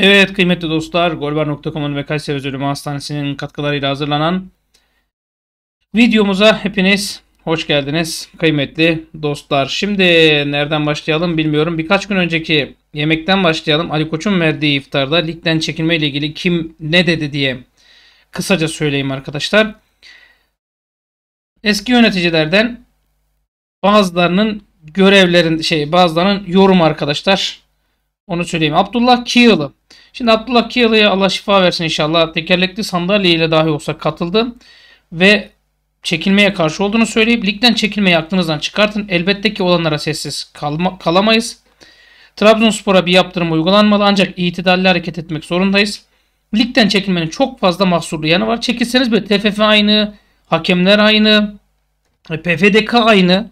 Evet kıymetli dostlar, Golbar.com'un ve Kayseri Özel Hastanesi'nin katkılarıyla hazırlanan videomuza hepiniz hoş geldiniz kıymetli dostlar. Şimdi nereden başlayalım bilmiyorum. Birkaç gün önceki yemekten başlayalım. Ali Koç'un verdiği iftarda ligden çekilme ile ilgili kim ne dedi diye kısaca söyleyeyim arkadaşlar. Eski yöneticilerden bazılarının görevlerin şey bazılarının yorum arkadaşlar. Onu söyleyeyim. Abdullah Kiyılı. Şimdi Abdullah Kiyılı'ya Allah şifa versin inşallah. Tekerlekli sandalyeyle dahi olsa katıldı. Ve çekilmeye karşı olduğunu söyleyip ligden çekilmeyi aklınızdan çıkartın. Elbette ki olanlara sessiz kalma, kalamayız. Trabzonspor'a bir yaptırım uygulanmalı ancak itidalli hareket etmek zorundayız. Ligden çekilmenin çok fazla mahsurlu yanı var. Çekilseniz böyle TFF aynı, hakemler aynı, PFDK aynı.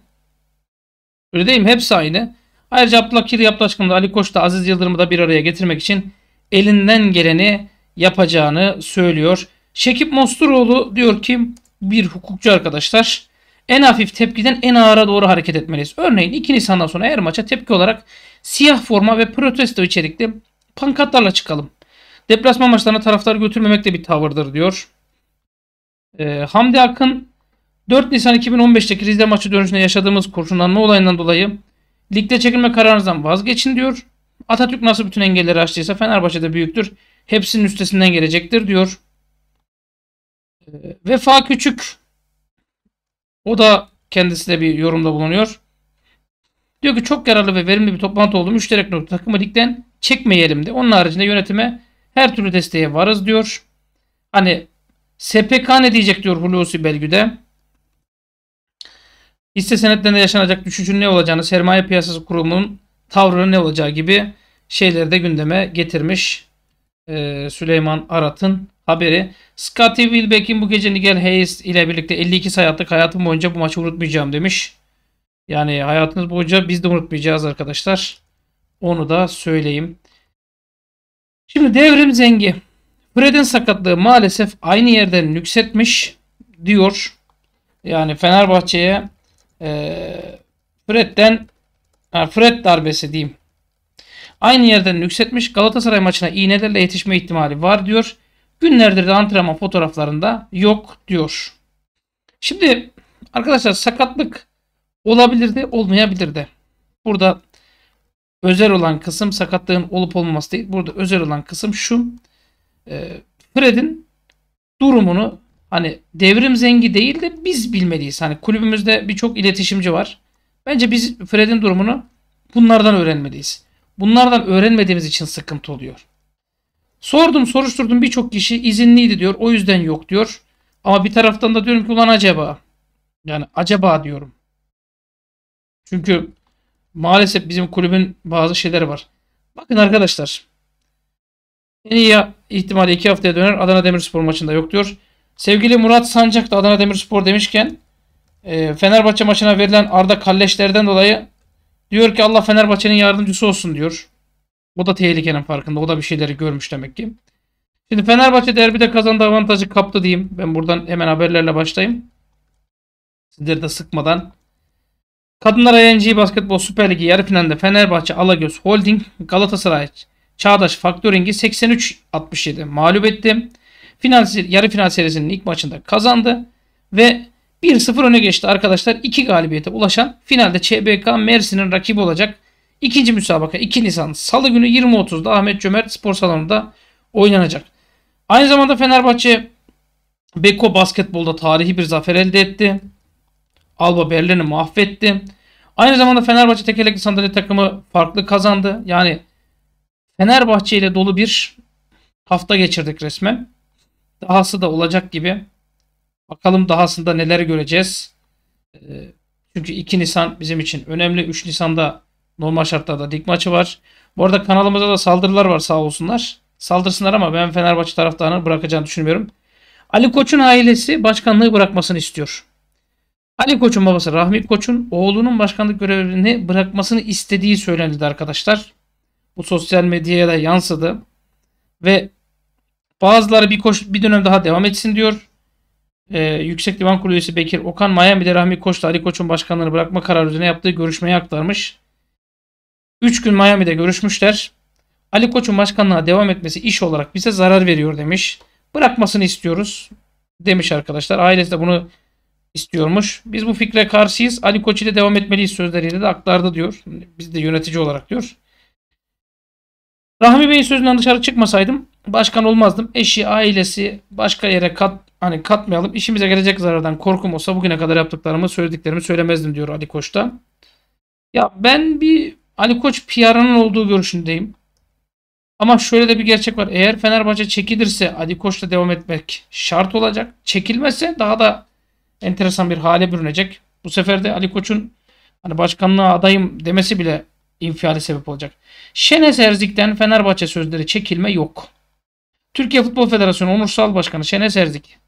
Öyle değil mi? Hepsi aynı. Ayrıca Abdullah Kiri yaptı açıklamada Ali Koç da Aziz Yıldırım'ı da bir araya getirmek için elinden geleni yapacağını söylüyor. Şekip Mosturoğlu diyor ki bir hukukçu arkadaşlar en hafif tepkiden en ağıra doğru hareket etmeliyiz. Örneğin 2 Nisan'dan sonra her maça tepki olarak siyah forma ve protesto içerikli pankartlarla çıkalım. Deplasman maçlarına taraftar götürmemek de bir tavırdır diyor. Ee, Hamdi Akın 4 Nisan 2015'teki Rize maçı dönüşünde yaşadığımız kurşunlanma olayından dolayı ligde çekilme kararınızdan vazgeçin diyor. Atatürk nasıl bütün engelleri aştıysa Fenerbahçe'de büyüktür. Hepsinin üstesinden gelecektir diyor. Ee, Vefa Küçük o da kendisi de bir yorumda bulunuyor. Diyor ki çok yararlı ve verimli bir toplantı oldu. Müşterek nokta takımı ligden çekmeyelim de. Onun haricinde yönetime her türlü desteğe varız diyor. Hani SPK ne diyecek diyor Hulusi Belgü'de. Hisse senetlerinde yaşanacak düşüşün ne olacağını, sermaye piyasası kurumunun tavrının ne olacağı gibi şeyleri de gündeme getirmiş ee, Süleyman Arat'ın haberi. Scottie Wilbeck'in bu gece Nigel Hayes ile birlikte 52 sayatlık hayatım boyunca bu maçı unutmayacağım demiş. Yani hayatınız boyunca biz de unutmayacağız arkadaşlar. Onu da söyleyeyim. Şimdi devrim zengi. Fred'in sakatlığı maalesef aynı yerden nüksetmiş diyor. Yani Fenerbahçe'ye e, Fred'den Fred darbesi diyeyim. Aynı yerden nüksetmiş Galatasaray maçına iğnelerle yetişme ihtimali var diyor. Günlerdir de antrenman fotoğraflarında yok diyor. Şimdi arkadaşlar sakatlık olabilir de olmayabilir de. Burada özel olan kısım sakatlığın olup olmaması değil. Burada özel olan kısım şu. E, Fred'in durumunu hani devrim zengi değil de biz bilmeliyiz. Hani kulübümüzde birçok iletişimci var. Bence biz Fred'in durumunu bunlardan öğrenmeliyiz. Bunlardan öğrenmediğimiz için sıkıntı oluyor. Sordum soruşturdum birçok kişi izinliydi diyor. O yüzden yok diyor. Ama bir taraftan da diyorum ki ulan acaba. Yani acaba diyorum. Çünkü maalesef bizim kulübün bazı şeyleri var. Bakın arkadaşlar. En iyi ihtimalle iki haftaya döner Adana Demirspor maçında yok diyor. Sevgili Murat Sancak da Adana Demirspor demişken e, Fenerbahçe maçına verilen Arda Kalleşler'den dolayı diyor ki Allah Fenerbahçe'nin yardımcısı olsun diyor. O da tehlikenin farkında. O da bir şeyleri görmüş demek ki. Şimdi Fenerbahçe derbide kazandı avantajı kaptı diyeyim. Ben buradan hemen haberlerle başlayayım. Sizleri de sıkmadan. Kadınlar ING Basketbol Süper Ligi yarı finalinde Fenerbahçe Alagöz Holding Galatasaray Çağdaş Faktöring'i 83-67 mağlup etti. Final, yarı final serisinin ilk maçında kazandı ve 1-0 öne geçti arkadaşlar. 2 galibiyete ulaşan finalde ÇBK Mersin'in rakibi olacak. İkinci müsabaka 2 Nisan Salı günü 20.30'da Ahmet Cömert Spor Salonu'nda oynanacak. Aynı zamanda Fenerbahçe Beko basketbolda tarihi bir zafer elde etti. Alba Berlin'i mahvetti. Aynı zamanda Fenerbahçe tekerlekli sandalye takımı farklı kazandı. Yani Fenerbahçe ile dolu bir hafta geçirdik resmen. Dahası da olacak gibi. Bakalım dahasında neler göreceğiz. Ee, çünkü 2 Nisan bizim için önemli. 3 Nisan'da normal şartlarda lig maçı var. Bu arada kanalımıza da saldırılar var sağ olsunlar. Saldırsınlar ama ben Fenerbahçe taraftarını bırakacağını düşünmüyorum. Ali Koç'un ailesi başkanlığı bırakmasını istiyor. Ali Koç'un babası Rahmi Koç'un oğlunun başkanlık görevini bırakmasını istediği söylenildi arkadaşlar. Bu sosyal medyaya da yansıdı. Ve bazıları bir, koş, bir dönem daha devam etsin diyor. Ee, Yüksek Divan Kurulu üyesi Bekir Okan Miami'de Rahmi Koç'la Ali Koç'un başkanlığını bırakma kararı üzerine yaptığı görüşmeyi aktarmış. 3 gün Miami'de görüşmüşler. Ali Koç'un başkanlığa devam etmesi iş olarak bize zarar veriyor demiş. Bırakmasını istiyoruz demiş arkadaşlar. Ailesi de bunu istiyormuş. Biz bu fikre karşıyız. Ali Koç ile devam etmeliyiz sözleriyle de aktardı diyor. Biz de yönetici olarak diyor. Rahmi Bey'in sözünden dışarı çıkmasaydım başkan olmazdım. Eşi, ailesi başka yere kat hani katmayalım. İşimize gelecek zarardan korkum olsa bugüne kadar yaptıklarımı, söylediklerimi söylemezdim diyor Ali Koç'ta. Ya ben bir Ali Koç PR'ının olduğu görüşündeyim. Ama şöyle de bir gerçek var. Eğer Fenerbahçe çekilirse Ali Koç'la devam etmek şart olacak. Çekilmezse daha da enteresan bir hale bürünecek. Bu sefer de Ali Koç'un hani başkanlığa adayım demesi bile infiale sebep olacak. Şenes Erzik'ten Fenerbahçe sözleri çekilme yok. Türkiye Futbol Federasyonu Onursal Başkanı Şenes Erzik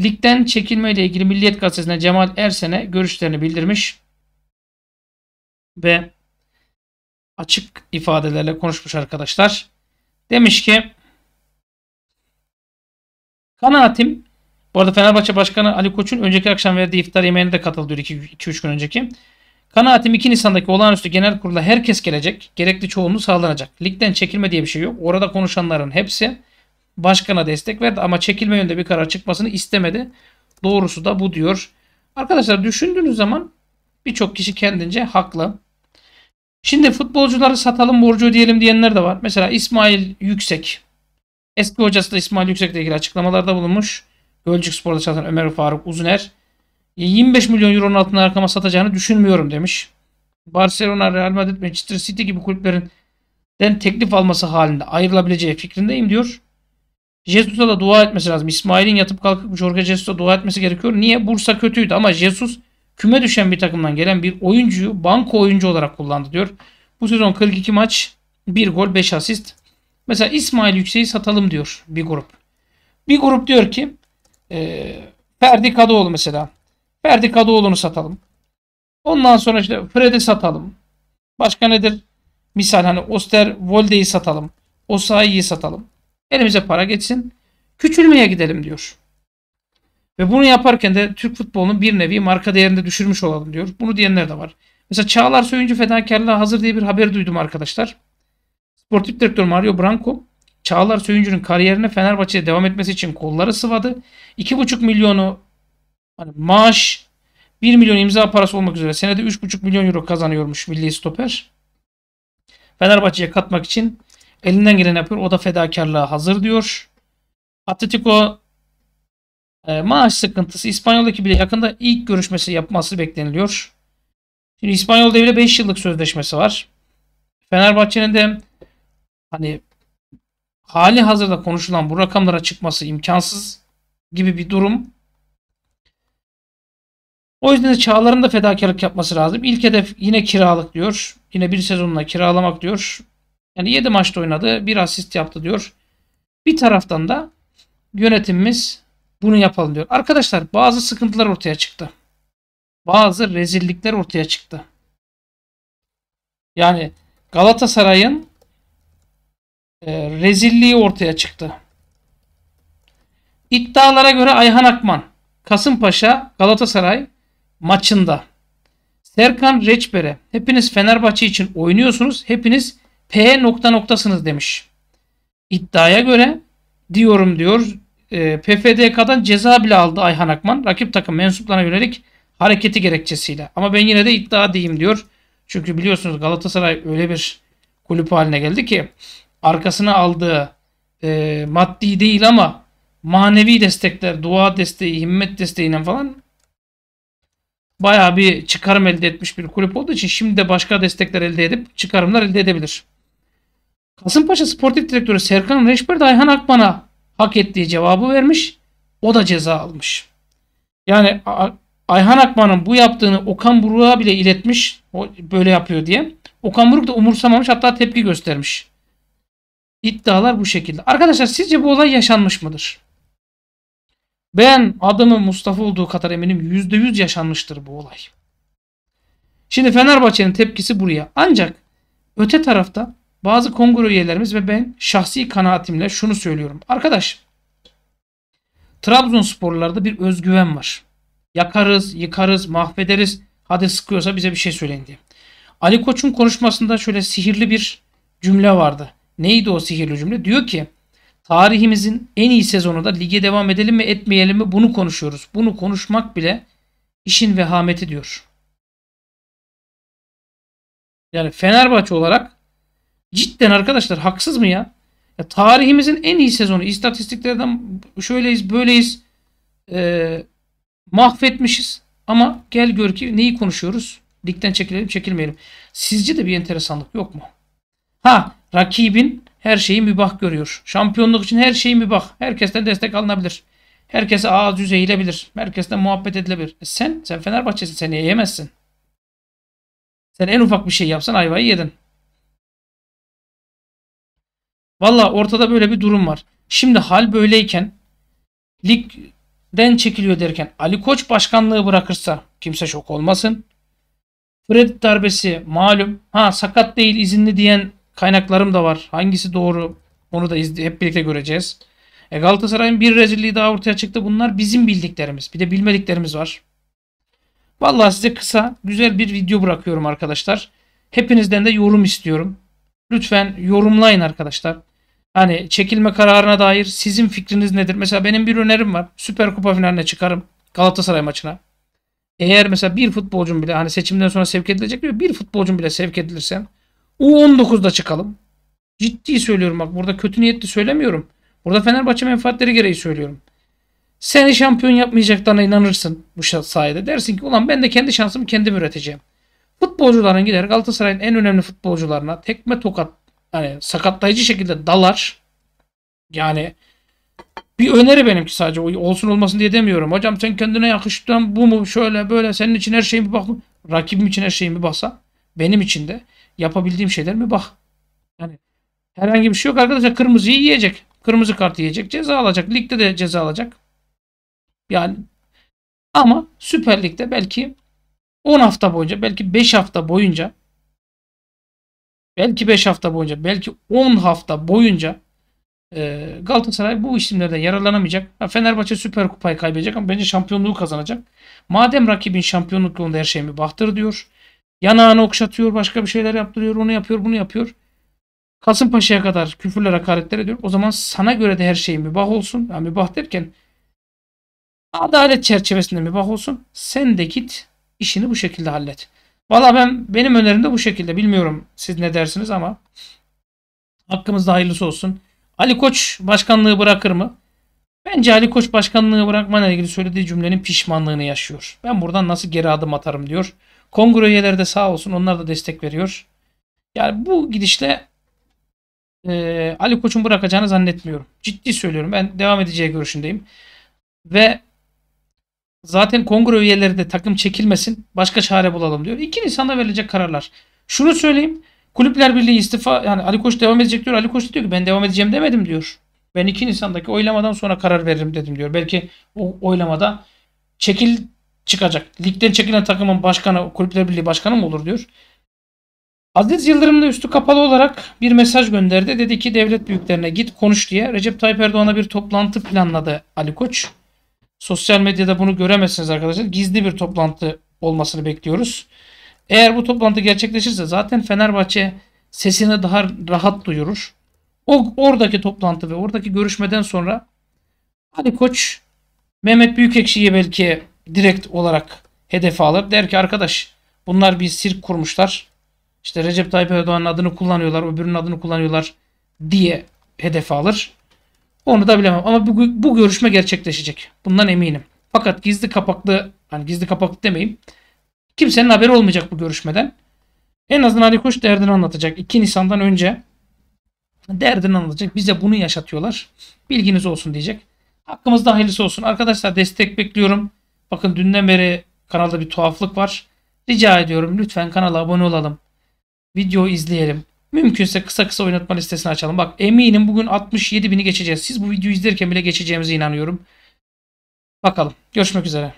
ligden çekilme ile ilgili Milliyet Gazetesi'ne Cemal Ersen'e görüşlerini bildirmiş ve açık ifadelerle konuşmuş arkadaşlar. Demiş ki kanaatim bu arada Fenerbahçe Başkanı Ali Koç'un önceki akşam verdiği iftar yemeğine de katıldı 2-3 gün önceki. Kanaatim 2 Nisan'daki olağanüstü genel kurula herkes gelecek. Gerekli çoğunluğu sağlanacak. Ligden çekilme diye bir şey yok. Orada konuşanların hepsi başkana destek verdi ama çekilme yönünde bir karar çıkmasını istemedi. Doğrusu da bu diyor. Arkadaşlar düşündüğünüz zaman birçok kişi kendince haklı. Şimdi futbolcuları satalım borcu ödeyelim diyenler de var. Mesela İsmail Yüksek. Eski hocası da İsmail Yüksek'le ilgili açıklamalarda bulunmuş. Gölcük Spor'da çalışan Ömer Faruk Uzuner. 25 milyon euronun altına rakama satacağını düşünmüyorum demiş. Barcelona, Real Madrid, Manchester City gibi kulüplerin den teklif alması halinde ayrılabileceği fikrindeyim diyor. Jesus'a da dua etmesi lazım. İsmail'in yatıp kalkıp Jorge Jesus'a dua etmesi gerekiyor. Niye? Bursa kötüydü ama Jesus küme düşen bir takımdan gelen bir oyuncuyu banko oyuncu olarak kullandı diyor. Bu sezon 42 maç 1 gol 5 asist. Mesela İsmail Yüksek'i satalım diyor bir grup. Bir grup diyor ki e, Ferdi Kadıoğlu mesela. Ferdi Kadıoğlu'nu satalım. Ondan sonra işte Fred'i satalım. Başka nedir? Misal hani Oster Volde'yi satalım. Osayi'yi satalım. Elimize para geçsin. Küçülmeye gidelim diyor. Ve bunu yaparken de Türk futbolunun bir nevi marka değerinde düşürmüş olalım diyor. Bunu diyenler de var. Mesela Çağlar Söyüncü fedakarlığa hazır diye bir haber duydum arkadaşlar. Sportif direktör Mario Branco Çağlar Söyüncü'nün kariyerine Fenerbahçe'de devam etmesi için kolları sıvadı. 2,5 milyonu hani maaş 1 milyon imza parası olmak üzere senede 3,5 milyon euro kazanıyormuş milli stoper. Fenerbahçe'ye katmak için elinden geleni yapıyor. O da fedakarlığa hazır diyor. Atletico e, maaş sıkıntısı İspanyol'daki bile yakında ilk görüşmesi yapması bekleniliyor. Şimdi İspanyol devre 5 yıllık sözleşmesi var. Fenerbahçe'nin de hani hali hazırda konuşulan bu rakamlara çıkması imkansız gibi bir durum. O yüzden de Çağlar'ın da fedakarlık yapması lazım. İlk hedef yine kiralık diyor. Yine bir sezonla kiralamak diyor. Yani 7 maçta oynadı. Bir asist yaptı diyor. Bir taraftan da yönetimimiz bunu yapalım diyor. Arkadaşlar bazı sıkıntılar ortaya çıktı. Bazı rezillikler ortaya çıktı. Yani Galatasaray'ın e, rezilliği ortaya çıktı. İddialara göre Ayhan Akman Kasımpaşa Galatasaray maçında Serkan Reçber'e hepiniz Fenerbahçe için oynuyorsunuz. Hepiniz P nokta noktasınız demiş. İddiaya göre diyorum diyor e, PFDK'dan ceza bile aldı Ayhan Akman. Rakip takım mensuplarına yönelik hareketi gerekçesiyle. Ama ben yine de iddia diyeyim diyor. Çünkü biliyorsunuz Galatasaray öyle bir kulüp haline geldi ki arkasına aldığı e, maddi değil ama manevi destekler, dua desteği, himmet desteğiyle falan baya bir çıkarım elde etmiş bir kulüp olduğu için şimdi de başka destekler elde edip çıkarımlar elde edebilir. Kasımpaşa Sportif Direktörü Serkan Reşber de Ayhan Akman'a hak ettiği cevabı vermiş. O da ceza almış. Yani Ayhan Akman'ın bu yaptığını Okan Buruk'a bile iletmiş. O böyle yapıyor diye. Okan Buruk da umursamamış hatta tepki göstermiş. İddialar bu şekilde. Arkadaşlar sizce bu olay yaşanmış mıdır? Ben adımı Mustafa olduğu kadar eminim %100 yaşanmıştır bu olay. Şimdi Fenerbahçe'nin tepkisi buraya. Ancak öte tarafta bazı kongre üyelerimiz ve ben şahsi kanaatimle şunu söylüyorum. Arkadaş Trabzonsporlarda bir özgüven var. Yakarız, yıkarız, mahvederiz. Hadi sıkıyorsa bize bir şey söyleyin diye. Ali Koç'un konuşmasında şöyle sihirli bir cümle vardı. Neydi o sihirli cümle? Diyor ki tarihimizin en iyi sezonunda lige devam edelim mi etmeyelim mi bunu konuşuyoruz. Bunu konuşmak bile işin vehameti diyor. Yani Fenerbahçe olarak cidden arkadaşlar haksız mı ya? ya tarihimizin en iyi sezonu. İstatistiklerden şöyleyiz böyleyiz. Ee, mahvetmişiz. Ama gel gör ki neyi konuşuyoruz? Ligden çekilelim çekilmeyelim. Sizce de bir enteresanlık yok mu? Ha rakibin her şeyi mübah görüyor. Şampiyonluk için her şeyi mübah. Herkesten destek alınabilir. Herkese ağız yüze eğilebilir. Herkesten muhabbet edilebilir. E sen, sen Fenerbahçe'sin. Sen yiyemezsin. Sen en ufak bir şey yapsan ayvayı yedin. Valla ortada böyle bir durum var. Şimdi hal böyleyken ligden çekiliyor derken Ali Koç başkanlığı bırakırsa kimse şok olmasın. Fred darbesi malum. Ha sakat değil izinli diyen kaynaklarım da var. Hangisi doğru onu da hep birlikte göreceğiz. E Galatasaray'ın bir rezilliği daha ortaya çıktı. Bunlar bizim bildiklerimiz. Bir de bilmediklerimiz var. Vallahi size kısa güzel bir video bırakıyorum arkadaşlar. Hepinizden de yorum istiyorum. Lütfen yorumlayın arkadaşlar. Hani çekilme kararına dair sizin fikriniz nedir? Mesela benim bir önerim var. Süper Kupa finaline çıkarım. Galatasaray maçına. Eğer mesela bir futbolcum bile hani seçimden sonra sevk edilecek diyor. Bir futbolcum bile sevk edilirse U19'da çıkalım. Ciddi söylüyorum bak burada kötü niyetli söylemiyorum. Burada Fenerbahçe menfaatleri gereği söylüyorum. Seni şampiyon yapmayacaklarına inanırsın bu sayede. Dersin ki ulan ben de kendi şansımı kendim üreteceğim. Futbolcuların gider Galatasaray'ın en önemli futbolcularına tekme tokat hani sakatlayıcı şekilde dalar. Yani bir öneri benimki sadece olsun olmasın diye demiyorum. Hocam sen kendine yakıştıran bu mu şöyle böyle senin için her şeyi mi bak. Rakibim için her şeyi mi basa. Benim için de yapabildiğim şeyler mi bak. Yani herhangi bir şey yok arkadaşlar. Kırmızıyı yiyecek. Kırmızı kart yiyecek. Ceza alacak. Ligde de ceza alacak. Yani ama Süper Lig'de belki 10 hafta boyunca belki 5 hafta boyunca belki 5 hafta boyunca belki 10 hafta boyunca e, Galatasaray bu isimlerden yararlanamayacak. Fenerbahçe Süper Kupayı kaybedecek ama bence şampiyonluğu kazanacak. Madem rakibin şampiyonluk yolunda her şeyimi bahtır diyor. Yanağını okşatıyor, başka bir şeyler yaptırıyor, onu yapıyor, bunu yapıyor. Kasımpaşa'ya kadar küfürler, hakaretler ediyor. O zaman sana göre de her şey mübah olsun. Yani mübah derken adalet çerçevesinde mübah olsun. Sen de git işini bu şekilde hallet. Valla ben benim önerim de bu şekilde. Bilmiyorum siz ne dersiniz ama hakkımızda hayırlısı olsun. Ali Koç başkanlığı bırakır mı? Bence Ali Koç başkanlığı bırakmayla ilgili söylediği cümlenin pişmanlığını yaşıyor. Ben buradan nasıl geri adım atarım diyor. Kongre üyeleri de sağ olsun onlar da destek veriyor. Yani bu gidişle e, Ali Koç'un bırakacağını zannetmiyorum. Ciddi söylüyorum. Ben devam edeceği görüşündeyim. Ve zaten kongre üyeleri de takım çekilmesin. Başka çare bulalım diyor. İki Nisan'da verilecek kararlar. Şunu söyleyeyim. Kulüpler Birliği istifa yani Ali Koç devam edecek diyor. Ali Koç diyor ki ben devam edeceğim demedim diyor. Ben 2 Nisan'daki oylamadan sonra karar veririm dedim diyor. Belki o oylamada çekil çıkacak. Ligden çekilen takımın başkanı, Kulüpler Birliği başkanı mı olur diyor. Aziz Yıldırım üstü kapalı olarak bir mesaj gönderdi. Dedi ki devlet büyüklerine git konuş diye. Recep Tayyip Erdoğan'a bir toplantı planladı Ali Koç. Sosyal medyada bunu göremezsiniz arkadaşlar. Gizli bir toplantı olmasını bekliyoruz. Eğer bu toplantı gerçekleşirse zaten Fenerbahçe sesini daha rahat duyurur. O oradaki toplantı ve oradaki görüşmeden sonra Ali Koç Mehmet Büyükekşi'yi belki direkt olarak hedefe alır. Der ki arkadaş bunlar bir sirk kurmuşlar. İşte Recep Tayyip Erdoğan'ın adını kullanıyorlar, öbürünün adını kullanıyorlar diye hedefe alır. Onu da bilemem ama bu, bu görüşme gerçekleşecek. Bundan eminim. Fakat gizli kapaklı, hani gizli kapaklı demeyeyim. Kimsenin haberi olmayacak bu görüşmeden. En azından Ali Koç derdini anlatacak. 2 Nisan'dan önce derdini anlatacak. Bize bunu yaşatıyorlar. Bilginiz olsun diyecek. Hakkımızda hayırlısı olsun. Arkadaşlar destek bekliyorum. Bakın dünden beri kanalda bir tuhaflık var. Rica ediyorum lütfen kanala abone olalım. Video izleyelim. Mümkünse kısa kısa oynatma listesini açalım. Bak eminim bugün 67 bini geçeceğiz. Siz bu videoyu izlerken bile geçeceğimize inanıyorum. Bakalım. Görüşmek üzere.